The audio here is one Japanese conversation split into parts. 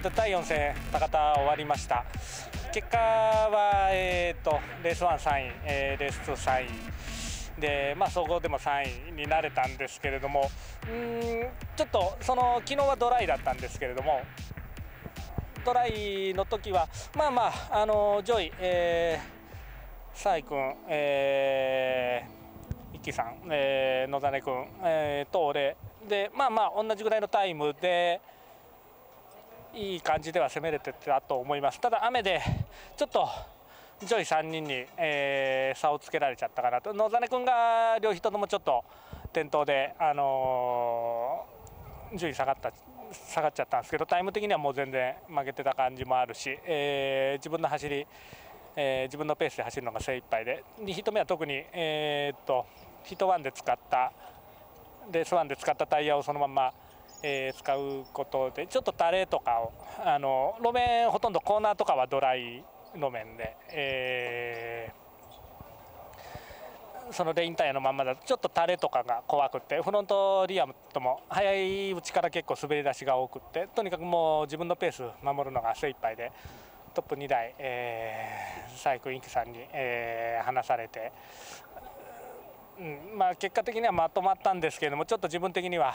ー、と第4戦高田終わりました。結果は、えー、とレース13位、えー、レース23位。で、まあ、総合でも3位になれたんですけれどもうんちょっとその昨日はドライだったんですけれどもトライの時はまあまああの上位、えー、サイ君、えー、一輝さん、えー、野種君、えー、と俺。でまあまあ同じぐらいのタイムでいい感じでは攻めれてたと思います。ただ雨でちょっと上位3人に、えー、差をつけられちゃったかなと。野種君が両人ともちょっと転倒で、あのー、順位下がった下がっちゃったんですけどタイム的にはもう全然負けてた感じもあるし、えー、自分の走り、えー、自分のペースで走るのが精一杯で2ヒット目は特に、えー、っとヒット1で使ったレース1で使ったタイヤをそのまま、えー、使うことでちょっとタレとかをあの路面ほとんどコーナーとかはドライ路面で、えーそのレインタイヤのままだとちょっと垂れとかが怖くてフロントリアムとも早いうちから結構滑り出しが多くってとにかくもう自分のペース守るのが精一杯でトップ2台、えー、サイクインクさんに、えー、離されて、うんまあ、結果的にはまとまったんですけれどもちょっと自分的には、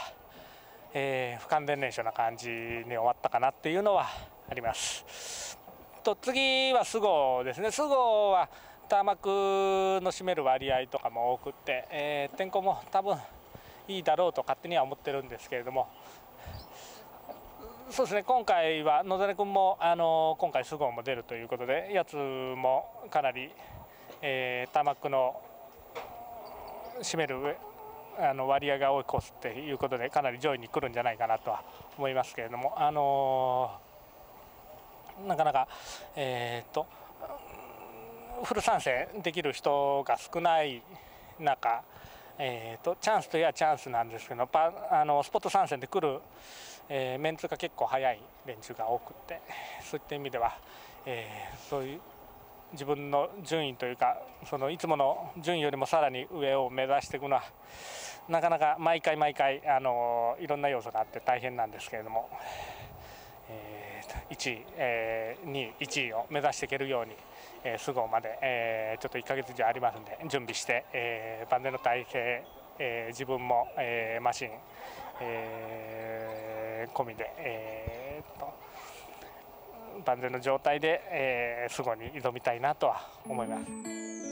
えー、不完全燃焼な感じに終わったかなっていうのはあります。と次は菅生ですね。菅生はターマクの占める割合とかも多くって、えー、天候も多分いいだろうと勝手には思ってるんですけれども。そうですね。今回は野種君もあの今回スゴも出るということでやつもかなり、えー、ターマックの占めるあの割合が多いコースっていうことでかなり上位に来るんじゃないかなとは思いますけれどもあのー、なかなかえー、っとフル参戦できる人が少ない中、えーと、チャンスといえばチャンスなんですけどパあのスポット参戦で来る、えー、メンツが結構早い連中が多くてそういった意味では、えー、そういう自分の順位というかそのいつもの順位よりもさらに上を目指していくのはなかなか毎回毎回あのいろんな要素があって大変なんですけれども、えー、1位、えー、2位1位を目指していけるように。えー、菅生まで、えー、ちょっと1か月以上ありますんで準備して、えー、万全の体制、えー、自分も、えー、マシン、えー、込みで、えー、と万全の状態で、えー、菅生に挑みたいなとは思います。